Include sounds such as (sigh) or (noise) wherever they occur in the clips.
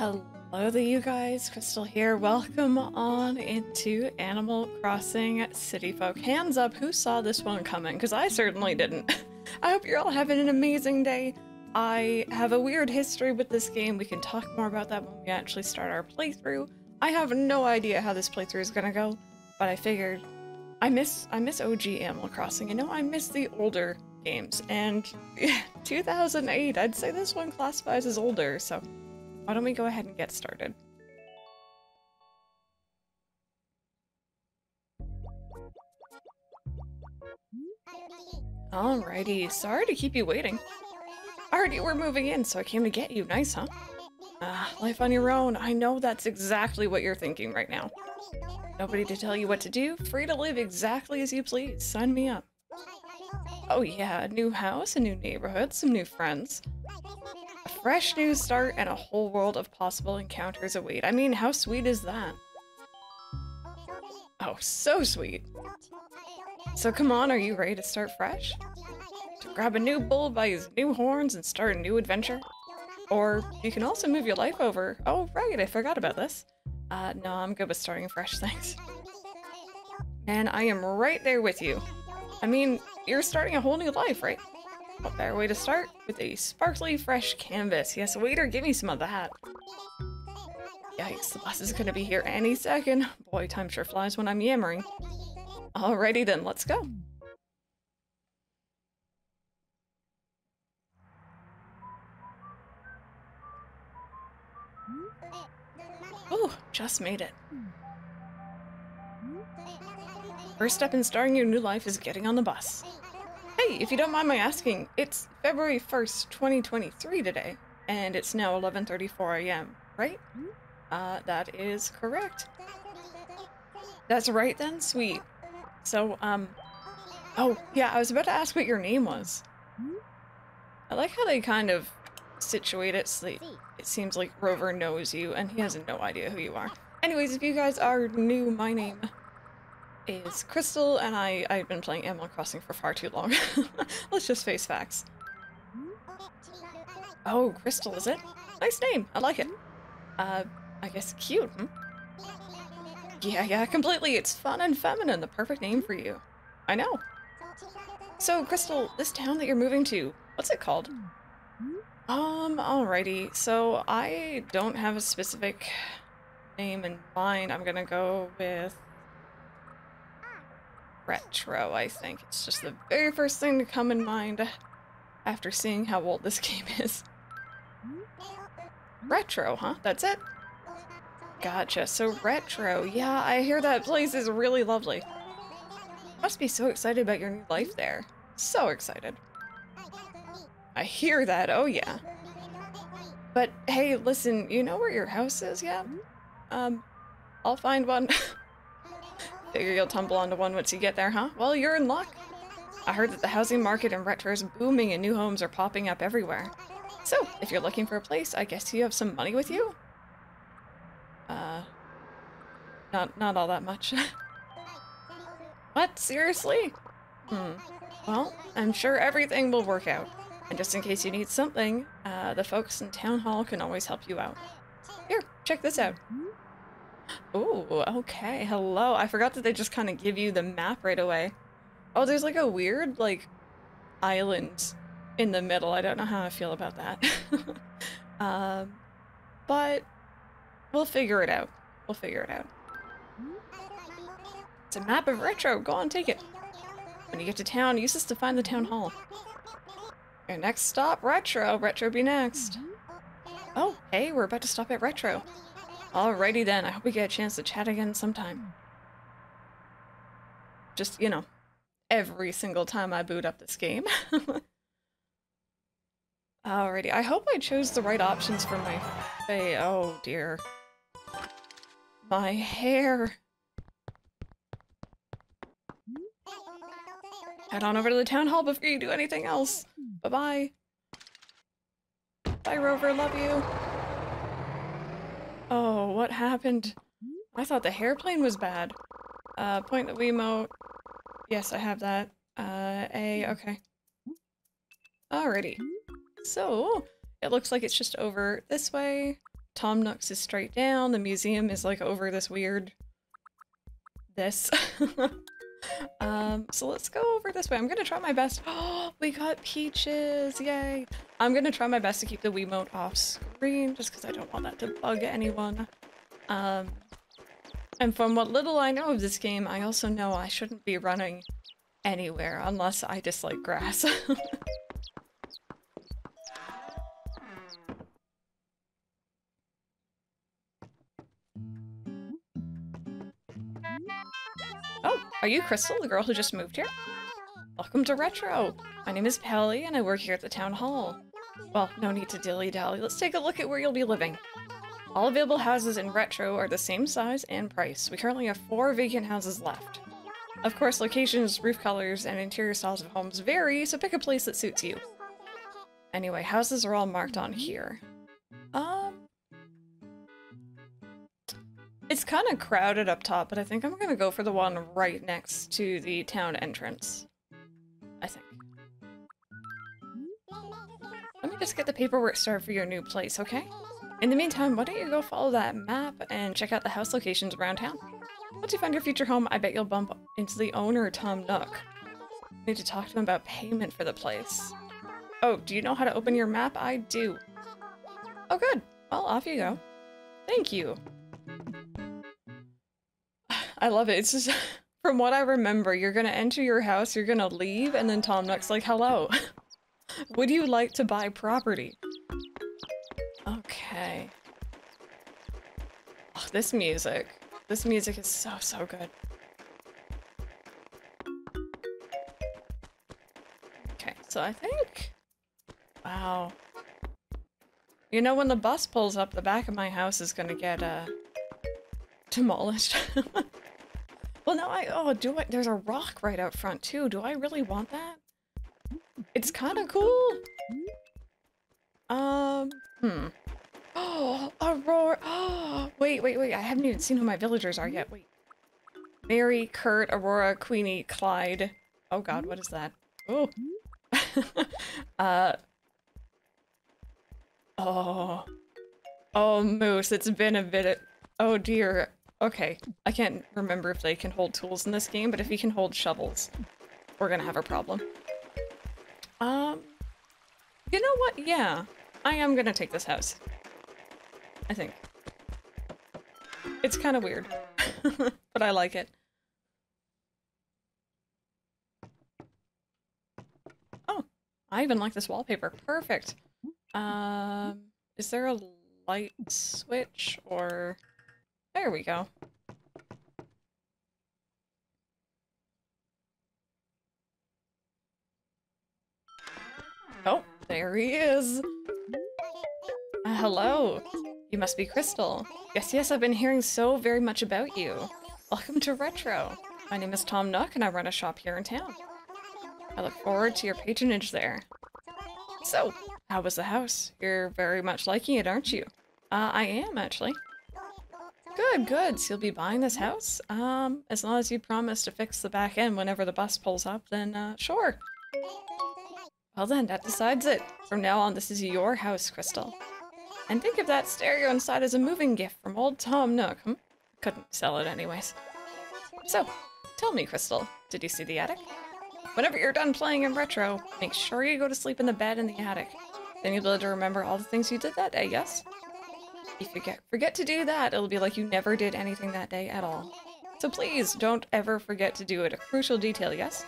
Hello there, you guys. Crystal here. Welcome on into Animal Crossing City Folk. Hands up, who saw this one coming? Because I certainly didn't. (laughs) I hope you're all having an amazing day. I have a weird history with this game. We can talk more about that when we actually start our playthrough. I have no idea how this playthrough is gonna go, but I figured I miss I miss OG Animal Crossing. I know I miss the older games, and (laughs) 2008. I'd say this one classifies as older, so why don't we go ahead and get started? Alrighty, sorry to keep you waiting. Alrighty, we're moving in, so I came to get you. Nice, huh? Ah, life on your own. I know that's exactly what you're thinking right now. Nobody to tell you what to do, free to live exactly as you please. Sign me up. Oh yeah, a new house, a new neighborhood, some new friends. Fresh new start and a whole world of possible encounters await. I mean, how sweet is that? Oh, so sweet. So come on, are you ready to start fresh? To grab a new bull by his new horns and start a new adventure? Or you can also move your life over. Oh, right, I forgot about this. Uh, no, I'm good with starting fresh, (laughs) thanks. And I am right there with you. I mean, you're starting a whole new life, right? What better way to start? With a sparkly fresh canvas. Yes, waiter, give me some of that. Yikes, the bus is gonna be here any second. Boy, time sure flies when I'm yammering. Alrighty then, let's go. Oh, just made it. First step in starting your new life is getting on the bus. Hey, if you don't mind my asking, it's February 1st, 2023 today, and it's now 11.34 a.m., right? Uh, that is correct. That's right then? Sweet. So, um, oh, yeah, I was about to ask what your name was. I like how they kind of situate it so that it seems like Rover knows you and he has no idea who you are. Anyways, if you guys are new, my name is Crystal and I, I've been playing Animal Crossing for far too long. (laughs) Let's just face facts. Oh, Crystal, is it? Nice name. I like it. Uh, I guess cute, hmm? Yeah, yeah, completely. It's fun and feminine. The perfect name for you. I know. So, Crystal, this town that you're moving to, what's it called? Um, alrighty. So, I don't have a specific name in mind. I'm gonna go with retro, I think. It's just the very first thing to come in mind after seeing how old this (laughs) game is. Retro, huh? That's it? Gotcha. So retro. Yeah, I hear that place is really lovely. Must be so excited about your new life there. So excited. I hear that. Oh, yeah. But hey, listen, you know where your house is yet? Um, I'll find one. (laughs) Figure you'll tumble onto one once you get there, huh? Well, you're in luck. I heard that the housing market in Retro is booming and new homes are popping up everywhere. So, if you're looking for a place, I guess you have some money with you? Uh, not, not all that much. (laughs) what? Seriously? Hmm. Well, I'm sure everything will work out. And just in case you need something, uh, the folks in Town Hall can always help you out. Here, check this out. Oh, okay. Hello. I forgot that they just kind of give you the map right away. Oh, there's like a weird, like, island in the middle. I don't know how I feel about that. (laughs) um, but we'll figure it out. We'll figure it out. It's a map of Retro. Go on, take it. When you get to town, use this to find the town hall. Your next stop, Retro. Retro be next. Oh, hey, we're about to stop at Retro. Alrighty then, I hope we get a chance to chat again sometime. Just, you know, every single time I boot up this game. (laughs) Alrighty, I hope I chose the right options for my face. Oh dear. My hair. Head on over to the town hall before you do anything else. Bye-bye. Bye, Rover. Love you. Oh, what happened? I thought the hairplane was bad. Uh, point the Wiimote. Yes, I have that. Uh, A, okay. Alrighty. So, it looks like it's just over this way. Tom Nook's is straight down. The museum is like over this weird... This. (laughs) um, so let's go over this way. I'm gonna try my best. Oh, (gasps) we got peaches! Yay! I'm gonna try my best to keep the Wiimote off screen just because I don't want that to bug anyone. Um, and from what little I know of this game, I also know I shouldn't be running anywhere unless I dislike grass. (laughs) oh, are you Crystal, the girl who just moved here? Welcome to Retro! My name is Pelly and I work here at the town hall. Well, no need to dilly-dally. Let's take a look at where you'll be living. All available houses in Retro are the same size and price. We currently have four vacant houses left. Of course, locations, roof colors, and interior styles of homes vary, so pick a place that suits you. Anyway, houses are all marked on here. Um... It's kind of crowded up top, but I think I'm gonna go for the one right next to the town entrance. I think. Just get the paperwork started for your new place, okay? In the meantime, why don't you go follow that map and check out the house locations around town? Once you find your future home, I bet you'll bump into the owner, Tom Nook. need to talk to him about payment for the place. Oh, do you know how to open your map? I do. Oh, good. Well, off you go. Thank you. (sighs) I love it. It's just, (laughs) from what I remember, you're gonna enter your house, you're gonna leave, and then Tom Nook's like, hello. (laughs) Would you like to buy property? Okay. Oh, this music. This music is so, so good. Okay, so I think... Wow. You know, when the bus pulls up, the back of my house is gonna get, uh... demolished. (laughs) well, now I... Oh, do I... There's a rock right out front, too. Do I really want that? It's kind of cool. Um, hmm. Oh, (gasps) Aurora. Oh, (gasps) wait, wait, wait. I haven't even seen who my villagers are yet. Wait. Mary, Kurt, Aurora, Queenie, Clyde. Oh god, what is that? Oh. (laughs) uh. Oh. Oh, Moose, it's been a bit. Oh dear. Okay, I can't remember if they can hold tools in this game, but if he can hold shovels, we're gonna have a problem. Um, you know what? Yeah, I am gonna take this house. I think. It's kind of weird, (laughs) but I like it. Oh, I even like this wallpaper. Perfect. Um, is there a light switch or... There we go. Oh, there he is. Uh, hello. You must be Crystal. Yes, yes, I've been hearing so very much about you. Welcome to Retro. My name is Tom Nook and I run a shop here in town. I look forward to your patronage there. So, how was the house? You're very much liking it, aren't you? Uh, I am, actually. Good, good. So you'll be buying this house? Um, as long as you promise to fix the back end whenever the bus pulls up, then, uh, sure. Well then, that decides it. From now on, this is your house, Crystal. And think of that stereo inside as a moving gift from old Tom Nook. Hmm? Couldn't sell it anyways. So, tell me, Crystal, did you see the attic? Whenever you're done playing in Retro, make sure you go to sleep in the bed in the attic. Then you'll be able to remember all the things you did that day, yes? If you get, forget to do that, it'll be like you never did anything that day at all. So please, don't ever forget to do it, a crucial detail, yes?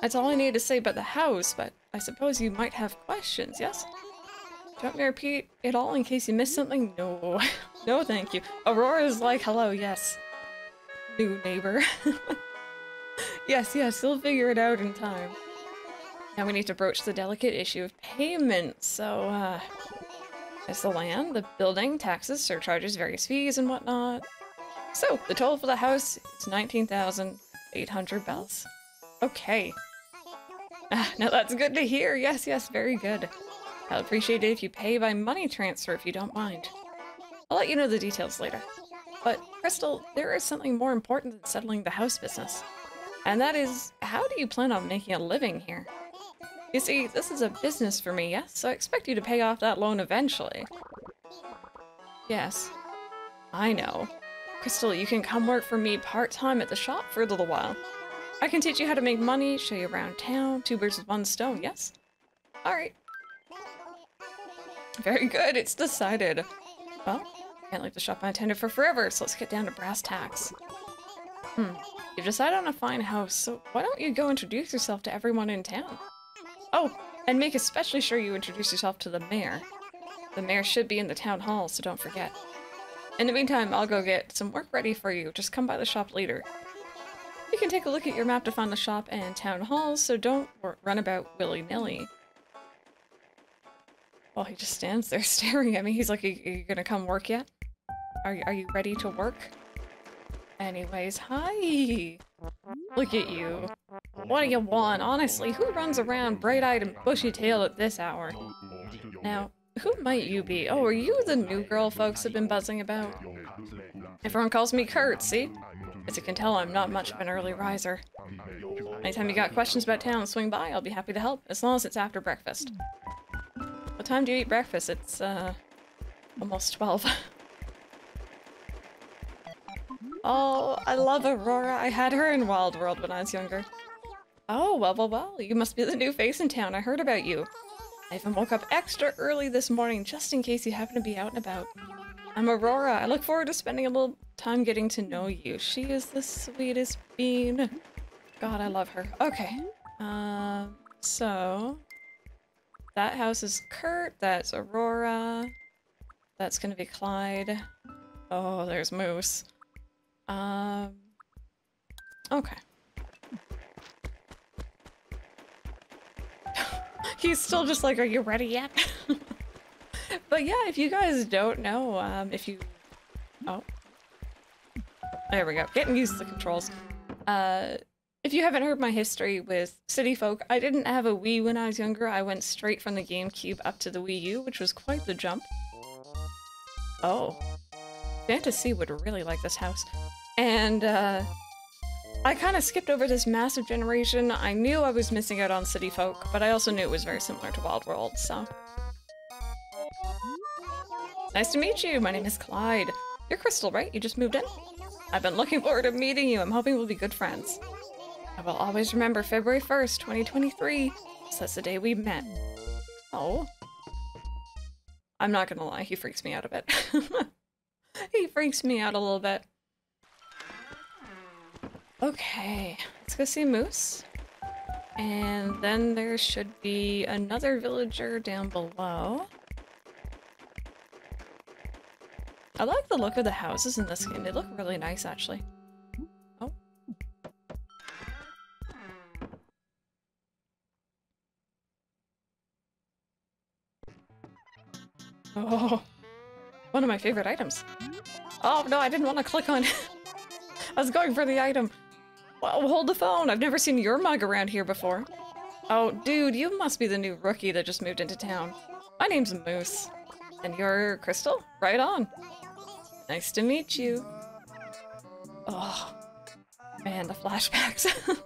That's all I need to say about the house, but I suppose you might have questions, yes? Do you want me to repeat it all in case you missed something? No. (laughs) no, thank you. Aurora's like, hello, yes. New neighbor. (laughs) yes, yes, you'll figure it out in time. Now we need to broach the delicate issue of payment, so, uh... It's the land, the building, taxes, surcharges, various fees, and whatnot. So, the total for the house is 19,800 bells. Okay. (laughs) Now that's good to hear. Yes, yes, very good. I'll appreciate it if you pay by money transfer if you don't mind. I'll let you know the details later. But, Crystal, there is something more important than settling the house business. And that is, how do you plan on making a living here? You see, this is a business for me, yes? So I expect you to pay off that loan eventually. Yes. I know. Crystal, you can come work for me part-time at the shop for a little while. I can teach you how to make money, show you around town. Two birds with one stone, yes? Alright. Very good, it's decided. Well, can't leave the shop unattended for forever, so let's get down to brass tacks. Hmm. You've decided on a fine house, so why don't you go introduce yourself to everyone in town? Oh, and make especially sure you introduce yourself to the mayor. The mayor should be in the town hall, so don't forget. In the meantime, I'll go get some work ready for you. Just come by the shop later. You can take a look at your map to find the shop and town halls, so don't run about willy-nilly. Well, he just stands there (laughs) staring at me. He's like, are you gonna come work yet? Are you, are you ready to work? Anyways, hi! Look at you. What do you want? Honestly, who runs around bright-eyed and bushy-tailed at this hour? Now, who might you be? Oh, are you the new girl folks have been buzzing about? Everyone calls me Kurt, see? As you can tell, I'm not much of an early riser. Anytime you got questions about town, swing by, I'll be happy to help, as long as it's after breakfast. What time do you eat breakfast? It's, uh, almost 12. (laughs) oh, I love Aurora. I had her in Wild World when I was younger. Oh, well, well, well, you must be the new face in town. I heard about you. I even woke up extra early this morning just in case you happen to be out and about. I'm Aurora. I look forward to spending a little time getting to know you. She is the sweetest bean. God, I love her. Okay. Um, so... That house is Kurt. That's Aurora. That's gonna be Clyde. Oh, there's Moose. Um... Okay. (laughs) He's still just like, are you ready yet? (laughs) but yeah, if you guys don't know, um, if you... Oh. There we go. Getting used to the controls. Uh, if you haven't heard my history with City Folk, I didn't have a Wii when I was younger. I went straight from the GameCube up to the Wii U, which was quite the jump. Oh. Fantasy would really like this house. And, uh, I kind of skipped over this massive generation. I knew I was missing out on City Folk, but I also knew it was very similar to Wild World, so... Nice to meet you! My name is Clyde. You're Crystal, right? You just moved in? I've been looking forward to meeting you. I'm hoping we'll be good friends. I will always remember February 1st, 2023. So that's the day we met. Oh. I'm not gonna lie, he freaks me out a bit. (laughs) he freaks me out a little bit. Okay, let's go see Moose. And then there should be another villager down below. I like the look of the houses in this game. They look really nice, actually. Oh. Oh. One of my favorite items. Oh, no, I didn't want to click on (laughs) I was going for the item. Well, hold the phone. I've never seen your mug around here before. Oh, dude, you must be the new rookie that just moved into town. My name's Moose. And you're Crystal? Right on. Nice to meet you. Oh, man, the flashbacks. (laughs)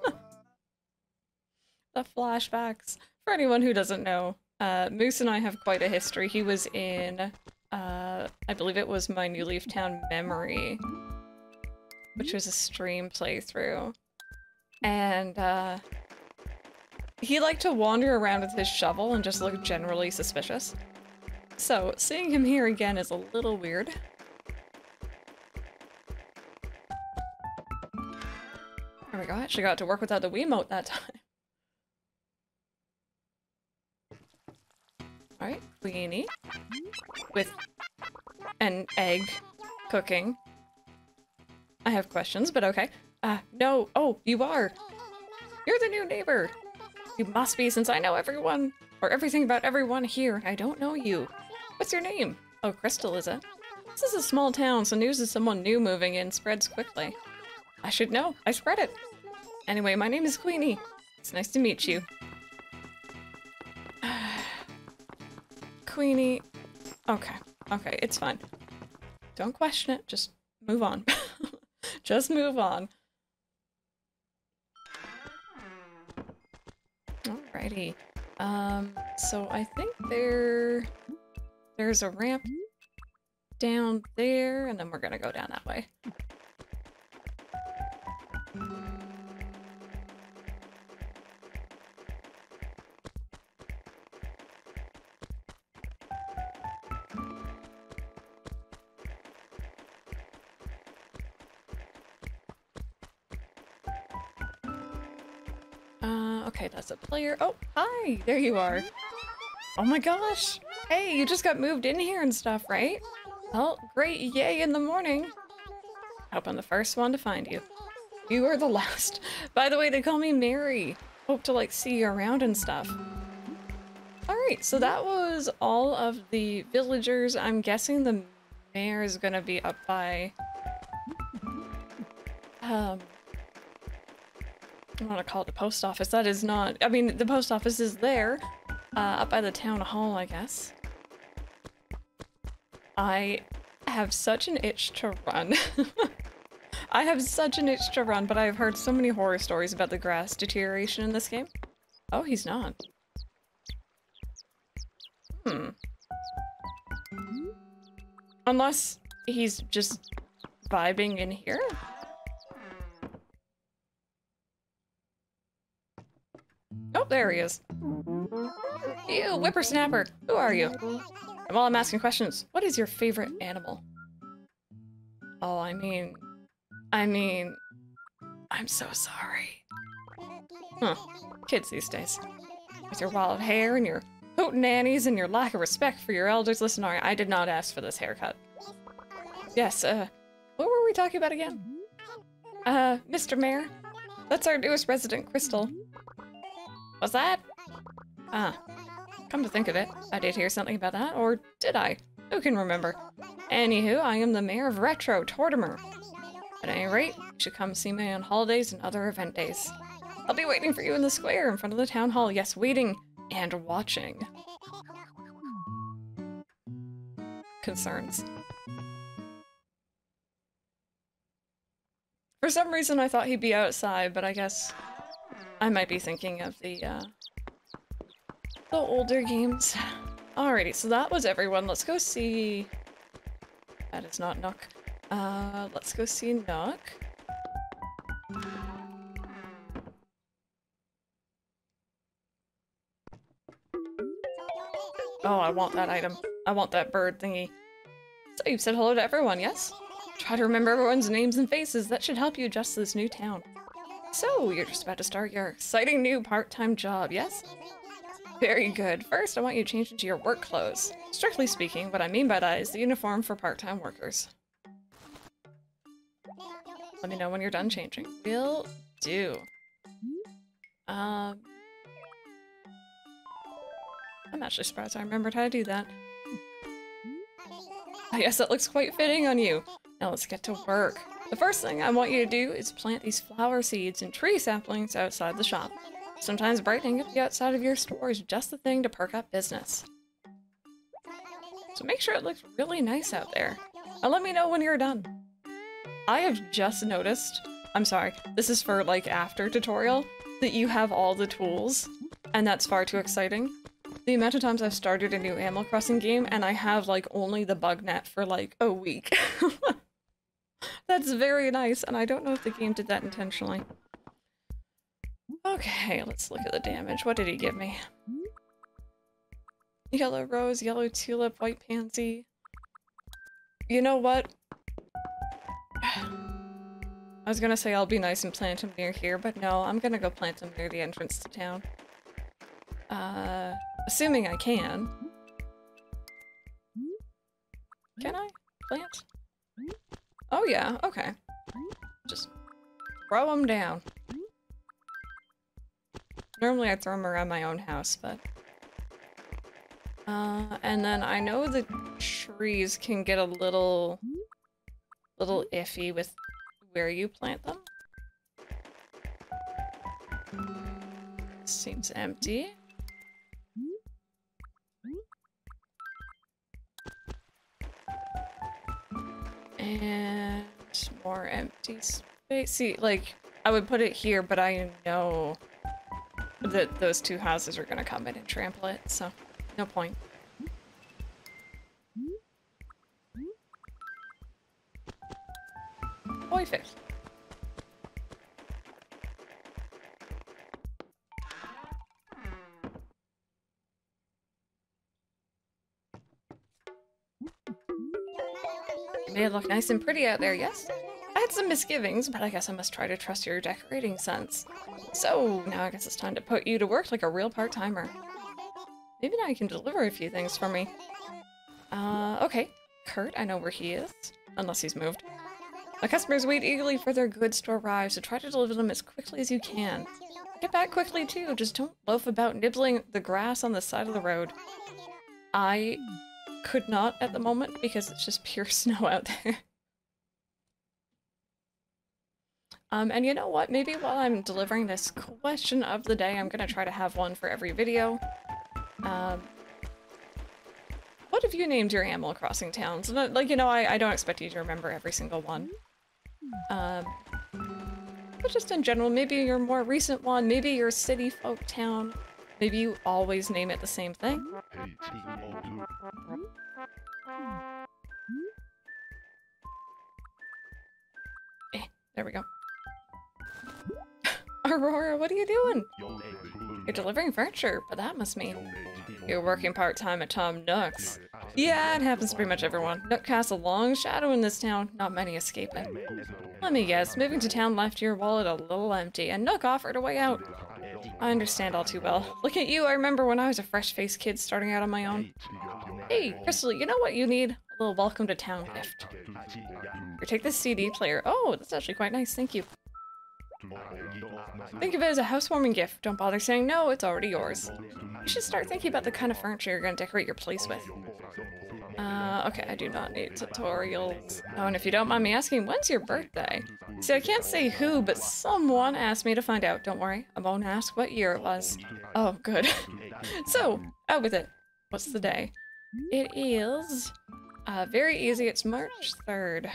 the flashbacks. For anyone who doesn't know, uh, Moose and I have quite a history. He was in, uh, I believe it was my New Leaf Town memory which was a stream playthrough. And uh, he liked to wander around with his shovel and just look generally suspicious. So seeing him here again is a little weird. There we go, I actually got to work without the Wiimote that (laughs) time. Alright, Queenie. With an egg cooking. I have questions, but okay. Uh, no. Oh, you are. You're the new neighbor. You must be since I know everyone, or everything about everyone here. I don't know you. What's your name? Oh, Crystal, is it? This is a small town, so news of someone new moving in spreads quickly. I should know. I spread it. Anyway, my name is Queenie. It's nice to meet you. (sighs) Queenie. Okay. Okay, it's fine. Don't question it. Just move on. (laughs) Just move on. Alrighty. Um, so I think there... There's a ramp down there, and then we're gonna go down that way. Player. Oh, hi! There you are. Oh my gosh! Hey, you just got moved in here and stuff, right? Well, great, yay in the morning. Hope I'm the first one to find you. You are the (laughs) last. By the way, they call me Mary. Hope to like see you around and stuff. Alright, so that was all of the villagers. I'm guessing the mayor is gonna be up by... Um... I want to call it the post office. That is not... I mean, the post office is there. Uh, up by the town hall, I guess. I have such an itch to run. (laughs) I have such an itch to run, but I've heard so many horror stories about the grass deterioration in this game. Oh, he's not. Hmm. Unless he's just vibing in here? Oh, there he is. You, whippersnapper! Who are you? And while I'm asking questions, what is your favorite animal? Oh, I mean... I mean... I'm so sorry. Huh. Kids these days. With your wild hair and your hoot nannies and your lack of respect for your elders. Listen, Ari, I did not ask for this haircut. Yes, uh... What were we talking about again? Uh, Mr. Mayor? That's our newest resident, Crystal. Was that? Ah. Come to think of it, I did hear something about that, or did I? Who can remember? Anywho, I am the mayor of Retro, Tortimer. At any rate, you should come see me on holidays and other event days. I'll be waiting for you in the square in front of the town hall. Yes, waiting and watching. Concerns. For some reason I thought he'd be outside, but I guess I might be thinking of the, uh, the older games. Alrighty, so that was everyone. Let's go see... That is not Nook. Uh, let's go see Nook. Oh, I want that item. I want that bird thingy. So you've said hello to everyone, yes? Try to remember everyone's names and faces. That should help you adjust to this new town. So, you're just about to start your exciting new part-time job, yes? Very good. First, I want you to change into your work clothes. Strictly speaking, what I mean by that is the uniform for part-time workers. Let me know when you're done changing. Will do. Um, I'm actually surprised I remembered how to do that. I guess that looks quite fitting on you. Now let's get to work. The first thing I want you to do is plant these flower seeds and tree saplings outside the shop. Sometimes brightening up the outside of your store is just the thing to perk up business. So make sure it looks really nice out there. And let me know when you're done. I have just noticed, I'm sorry, this is for like after tutorial, that you have all the tools, and that's far too exciting. The amount of times I've started a new Animal Crossing game and I have like only the bug net for like a week. (laughs) That's very nice, and I don't know if the game did that intentionally. Okay, let's look at the damage. What did he give me? Yellow rose, yellow tulip, white pansy. You know what? (sighs) I was gonna say I'll be nice and plant them near here, but no, I'm gonna go plant them near the entrance to town. Uh, assuming I can. Can I plant? Oh yeah, okay. Just throw them down. Normally I throw them around my own house, but... Uh, and then I know the trees can get a little... little iffy with where you plant them. Seems empty. And more empty space. See, like, I would put it here, but I know that those two houses are gonna come in and trample it, so no point. Perfect. It may look nice and pretty out there, yes? Had some misgivings, but I guess I must try to trust your decorating sense. So, now I guess it's time to put you to work like a real part-timer. Maybe now you can deliver a few things for me. Uh, okay. Kurt, I know where he is. Unless he's moved. Customers wait eagerly for their goods to arrive, so try to deliver them as quickly as you can. Get back quickly too, just don't loaf about nibbling the grass on the side of the road. I could not at the moment because it's just pure (laughs) snow out there. Um, and you know what? Maybe while I'm delivering this question of the day, I'm gonna try to have one for every video. Um, what have you named your Animal Crossing towns? Like, you know, I, I don't expect you to remember every single one. Um, but just in general, maybe your more recent one, maybe your city folk town. Maybe you always name it the same thing. Eh, there we go. Aurora, what are you doing? You're delivering furniture, but that must mean you're working part-time at Tom Nook's. Yeah, it happens to pretty much everyone. Nook casts a long shadow in this town, not many escaping. Let me guess, moving to town left your wallet a little empty, and Nook offered a way out. I understand all too well. Look at you, I remember when I was a fresh-faced kid starting out on my own. Hey, Crystal, you know what you need? A little welcome to town gift. Here, take this CD player. Oh, that's actually quite nice, thank you. Think of it as a housewarming gift. Don't bother saying no, it's already yours. You should start thinking about the kind of furniture you're going to decorate your place with. Uh, okay, I do not need tutorials. Oh, and if you don't mind me asking, when's your birthday? See, I can't say who, but someone asked me to find out. Don't worry, I won't ask what year it was. Oh, good. (laughs) so, out with it. What's the day? It is... Uh, very easy, it's March 3rd.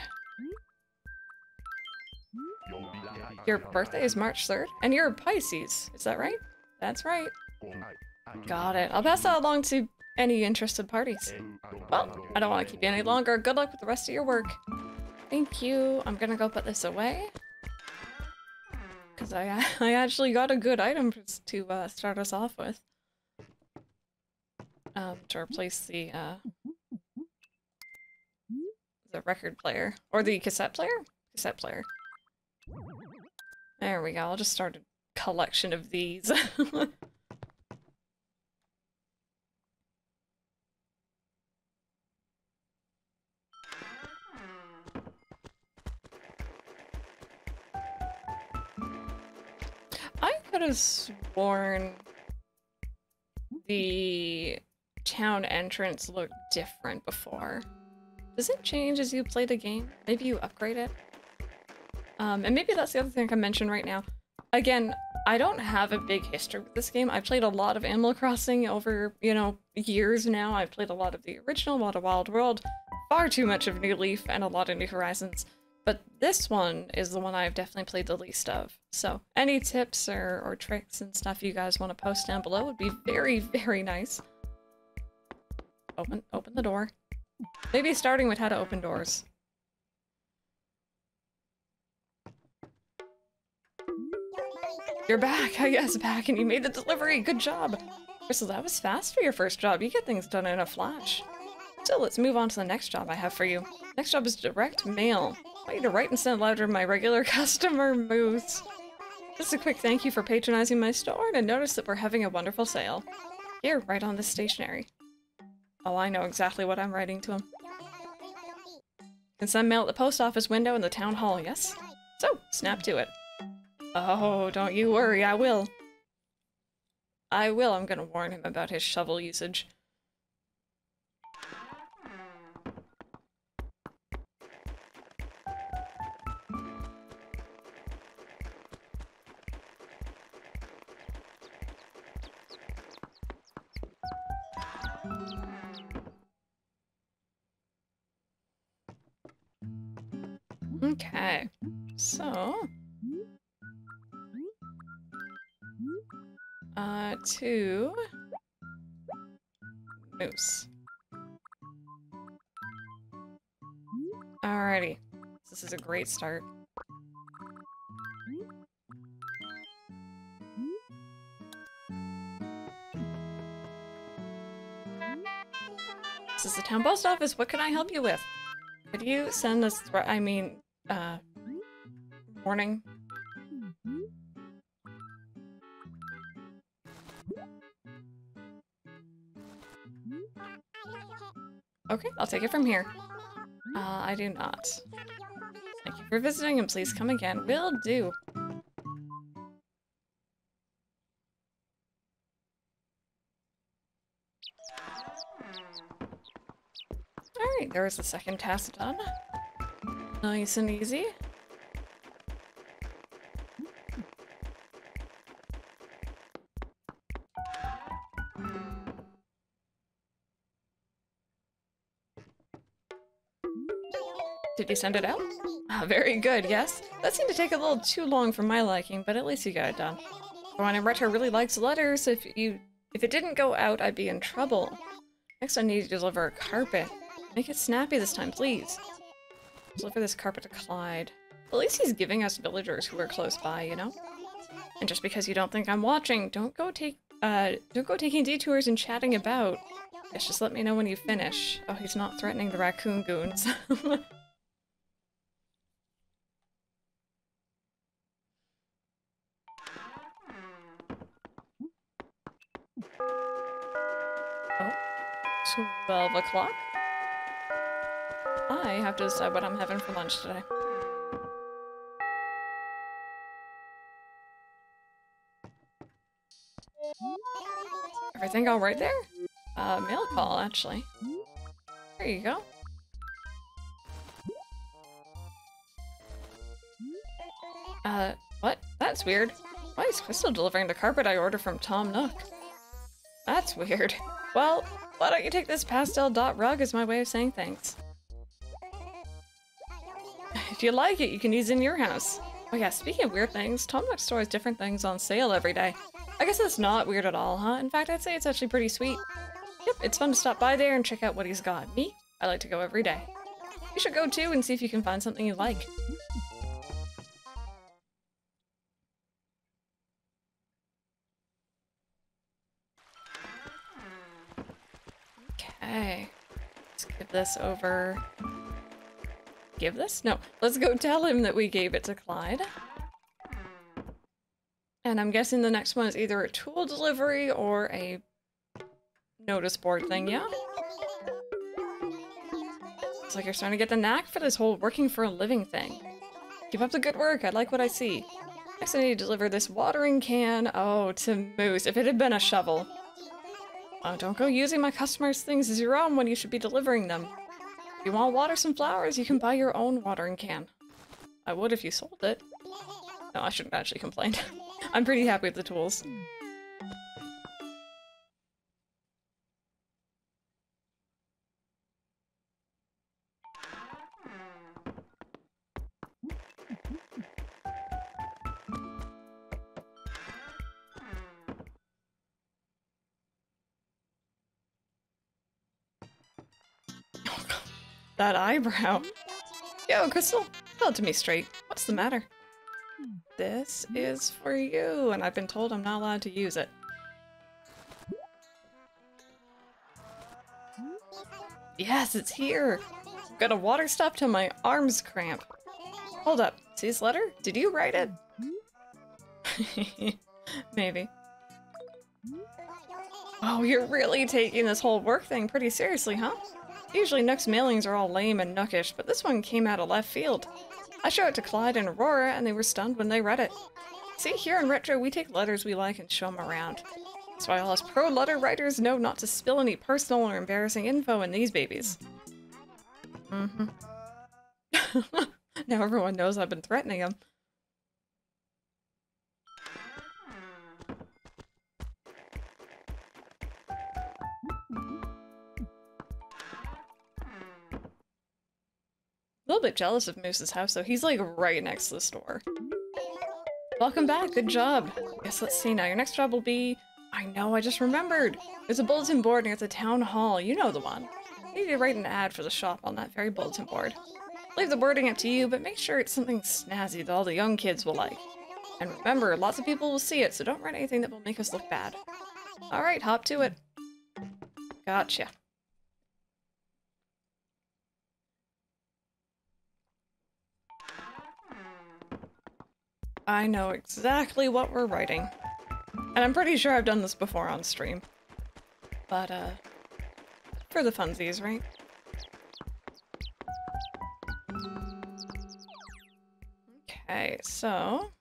Your birthday is March 3rd? And you're a Pisces, is that right? That's right. Got it. I'll pass that along to any interested parties. Well, I don't want to keep you any longer. Good luck with the rest of your work. Thank you. I'm gonna go put this away. Because I, (laughs) I actually got a good item to uh, start us off with. Um, to replace the, uh, the record player. Or the cassette player? Cassette player. There we go. I'll just start a collection of these. (laughs) I could have sworn the town entrance looked different before. Does it change as you play the game? Maybe you upgrade it? Um, and maybe that's the other thing I can mention right now. Again, I don't have a big history with this game. I've played a lot of Animal Crossing over, you know, years now. I've played a lot of the original, a lot of Wild World, far too much of New Leaf, and a lot of New Horizons. But this one is the one I've definitely played the least of. So any tips or, or tricks and stuff you guys want to post down below would be very, very nice. Open, open the door. Maybe starting with how to open doors. You're back, I guess, back, and you made the delivery. Good job. Crystal, that was fast for your first job. You get things done in a flash. So let's move on to the next job I have for you. Next job is direct mail. I want you to write and send louder my regular (laughs) customer Moose. Just a quick thank you for patronizing my store and notice that we're having a wonderful sale. Here, right on this stationery. Oh, I know exactly what I'm writing to him. Can send mail at the post office window in the town hall, yes? So, snap to it. Oh, don't you worry, I will. I will, I'm gonna warn him about his shovel usage. Okay, so... uh, to Moose. Alrighty. This is a great start. This is the town post office. What can I help you with? Could you send us I mean, uh, warning? Okay, I'll take it from here. Uh, I do not. Thank you for visiting and please come again. Will do. Alright, there's the second task done. Nice and easy. Did you send it out? Ah, (laughs) very good, yes. That seemed to take a little too long for my liking, but at least you got it done. When Retro really likes letters, if you if it didn't go out, I'd be in trouble. Next I need to deliver a carpet. Make it snappy this time, please. Deliver this carpet to Clyde. At least he's giving us villagers who are close by, you know? And just because you don't think I'm watching, don't go take uh don't go taking detours and chatting about. Yes, just let me know when you finish. Oh, he's not threatening the raccoon goons. (laughs) o'clock? I have to decide what I'm having for lunch today. Everything all right there? Uh, mail call, actually. There you go. Uh, what? That's weird. Why is Crystal delivering the carpet I ordered from Tom Nook? That's weird. Well, why don't you take this pastel dot rug as my way of saying thanks? If you like it, you can use it in your house. Oh yeah, speaking of weird things, Tom store has different things on sale every day. I guess that's not weird at all, huh? In fact, I'd say it's actually pretty sweet. Yep, it's fun to stop by there and check out what he's got. Me? I like to go every day. You should go too and see if you can find something you like. This over. Give this? No. Let's go tell him that we gave it to Clyde. And I'm guessing the next one is either a tool delivery or a notice board thing, yeah? It's like you're starting to get the knack for this whole working for a living thing. Keep up the good work, I like what I see. Next I need to deliver this watering can, oh, to Moose. If it had been a shovel. Oh, don't go using my customers' things as your own when you should be delivering them. If you want water some flowers, you can buy your own watering can. I would if you sold it. No, I shouldn't actually complain. (laughs) I'm pretty happy with the tools. That eyebrow. Yo, Crystal, tell it to me straight. What's the matter? This is for you, and I've been told I'm not allowed to use it. Yes, it's here! Got a water stop till my arms cramp. Hold up, see this letter? Did you write it? (laughs) Maybe. Oh, you're really taking this whole work thing pretty seriously, huh? Usually Nook's mailings are all lame and nookish, but this one came out of left field. I showed it to Clyde and Aurora, and they were stunned when they read it. See, here in Retro, we take letters we like and show them around. That's why all us pro letter writers know not to spill any personal or embarrassing info in these babies. Mm-hmm. (laughs) now everyone knows I've been threatening them. Little bit jealous of Moose's house, though. He's like right next to the store. Welcome back. Good job. Yes, let's see now. Your next job will be... I know, I just remembered. There's a bulletin board near the town hall. You know the one. You need to write an ad for the shop on that very bulletin board. Leave the wording up to you, but make sure it's something snazzy that all the young kids will like. And remember, lots of people will see it, so don't write anything that will make us look bad. Alright, hop to it. Gotcha. I know exactly what we're writing. And I'm pretty sure I've done this before on stream. But, uh, for the funsies, right? Okay, so...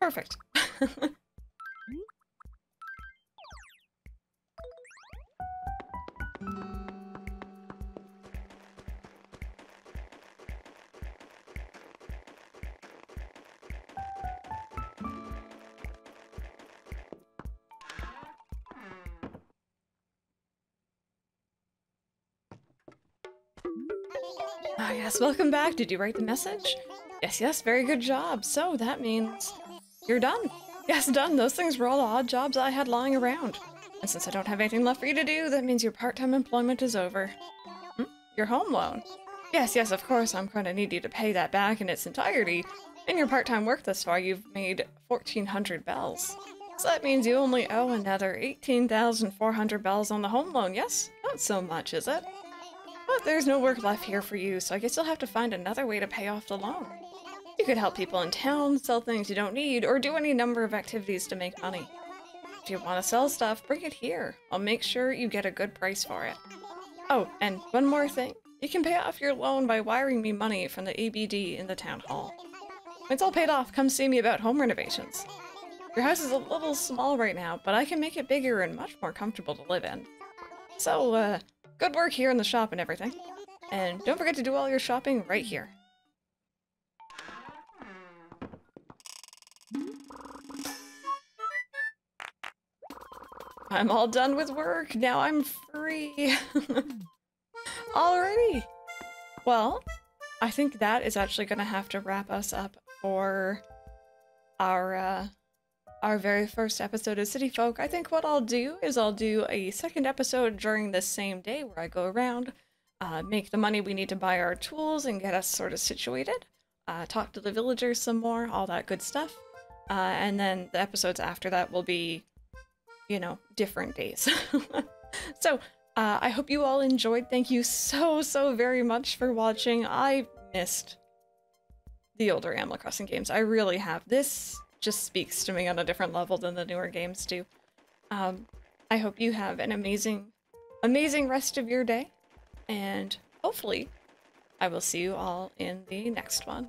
Perfect. (laughs) Ah, yes, welcome back. Did you write the message? Yes, yes, very good job. So that means you're done. Yes, done. Those things were all the odd jobs I had lying around. And since I don't have anything left for you to do, that means your part-time employment is over. Hmm? Your home loan? Yes, yes, of course, I'm gonna need you to pay that back in its entirety. In your part-time work thus far, you've made 1,400 bells. So that means you only owe another 18,400 bells on the home loan, yes? Not so much, is it? There's no work left here for you, so I guess you'll have to find another way to pay off the loan. You could help people in town, sell things you don't need, or do any number of activities to make money. If you want to sell stuff, bring it here. I'll make sure you get a good price for it. Oh, and one more thing. You can pay off your loan by wiring me money from the ABD in the town hall. When it's all paid off, come see me about home renovations. Your house is a little small right now, but I can make it bigger and much more comfortable to live in. So, uh, good work here in the shop and everything. And don't forget to do all your shopping right here. I'm all done with work. Now I'm free. (laughs) Alrighty. Well, I think that is actually going to have to wrap us up for our uh, our very first episode of City Folk. I think what I'll do is I'll do a second episode during this same day where I go around, uh, make the money we need to buy our tools and get us sort of situated, uh, talk to the villagers some more, all that good stuff. Uh, and then the episodes after that will be, you know, different days. (laughs) so uh, I hope you all enjoyed. Thank you so, so very much for watching. I missed the older Animal Crossing games. I really have. This just speaks to me on a different level than the newer games do. Um, I hope you have an amazing, amazing rest of your day. And hopefully, I will see you all in the next one.